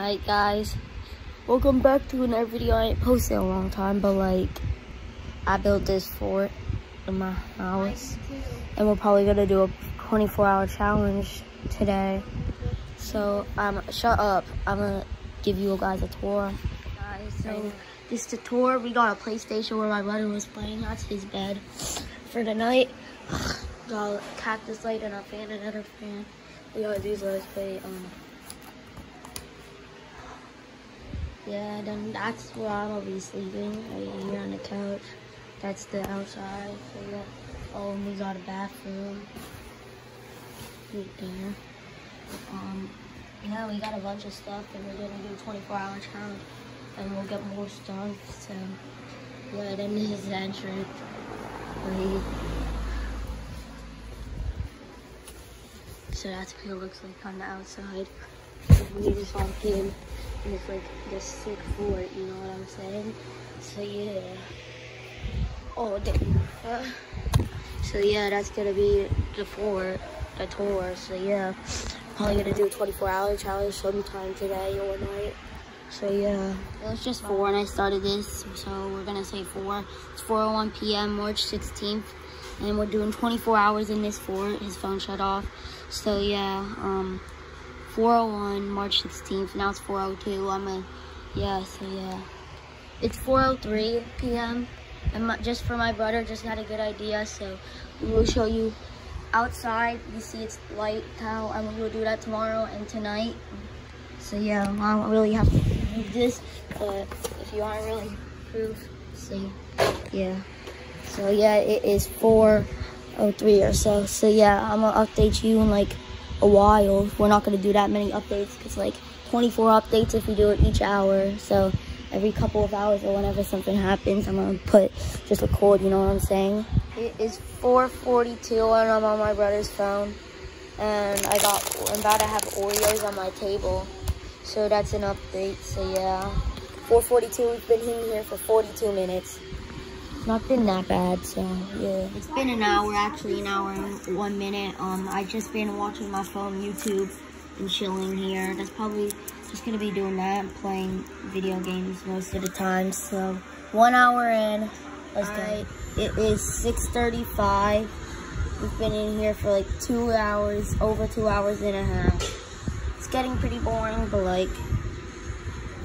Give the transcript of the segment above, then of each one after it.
Alright guys, welcome back to another video. I ain't posted in a long time, but like, I built this fort in my house. And we're probably gonna do a 24 hour challenge today. So, um, shut up. I'm gonna give you guys a tour. Guys, so this is the tour. We got a PlayStation where my brother was playing. That's his bed for the night. Got a cactus light and a fan, and another fan. We got these lights, but um, Yeah, then that's where I'll be sleeping, right here on the couch. That's the outside. So yeah. Oh, we got a bathroom. Right there. Um, yeah, we got a bunch of stuff, and we're gonna do a 24 hour challenge, and we'll get more stuff. So yeah, then this is the entrance. Right. So that's what it looks like on the outside. We just walked in and it's like the sick fort, you know what I'm saying? So yeah. Oh damn. Uh, so yeah, that's gonna be the fort, the tour. So yeah, probably gonna do a 24 hour challenge sometime today or night. So yeah, it was just four and I started this, so we're gonna say four. It's 4.01 p.m. March 16th, and we're doing 24 hours in this fort. His phone shut off. So yeah, um, 401 March 16th. Now it's 402. I'm a, yeah, so yeah. It's 403 p.m. And my, just for my brother, just had a good idea. So we will show you outside. You see it's light now. And we will do that tomorrow and tonight. So yeah, I don't really have to do this. But if you aren't really proof, see, yeah. So yeah, it is 403 or so. So yeah, I'm gonna update you in like a while. We're not going to do that many updates because like 24 updates if we do it each hour. So every couple of hours or whenever something happens, I'm going to put, just a record, you know what I'm saying? It is 442 and I'm on my brother's phone. And I got, I'm about to have Oreos on my table. So that's an update, so yeah. 442, we've been in here for 42 minutes not been that bad, so yeah. It's been an hour, actually an hour and one minute. Um, I just been watching my phone, YouTube, and chilling here. That's probably just gonna be doing that, playing video games most of the time. So one hour in, let's go. It is 6.35. We've been in here for like two hours, over two hours and a half. It's getting pretty boring, but like,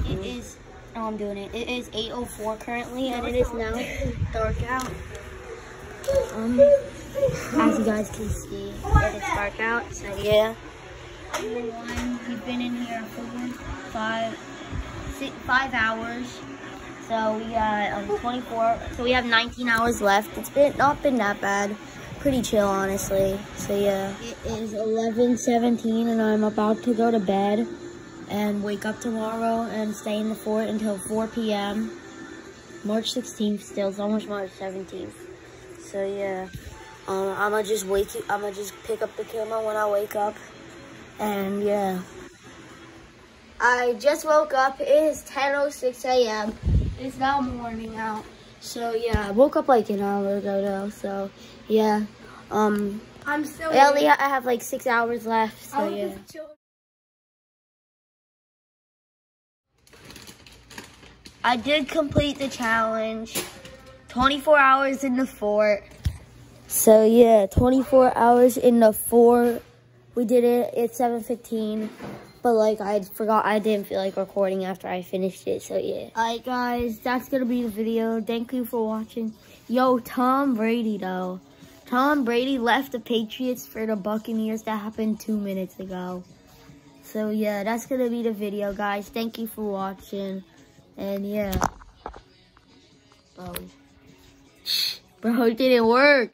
it is Oh, I'm doing it. It is 8.04 currently, and it is now dark out. Um, as you guys can see, it is dark out, so yeah. we've been in here for five, six, five hours. So we got um, 24, so we have 19 hours left. It's been not been that bad. Pretty chill, honestly. So yeah. It is 11.17 and I'm about to go to bed and wake up tomorrow and stay in the fort until 4 p.m. March 16th still, it's almost March 17th. So yeah, um, I'm gonna just wake I'm gonna just pick up the camera when I wake up. And yeah. I just woke up, it is 10.06 a.m. It's now morning out. So yeah, I woke up like an hour ago though, so yeah. Um, I'm still I only I have like six hours left, so yeah. I did complete the challenge. 24 hours in the fort. So yeah, 24 hours in the fort. We did it at 7.15. But like, I forgot, I didn't feel like recording after I finished it. So yeah. Alright guys, that's going to be the video. Thank you for watching. Yo, Tom Brady though. Tom Brady left the Patriots for the Buccaneers. That happened two minutes ago. So yeah, that's going to be the video, guys. Thank you for watching. And yeah. Bro. Bro, it didn't work.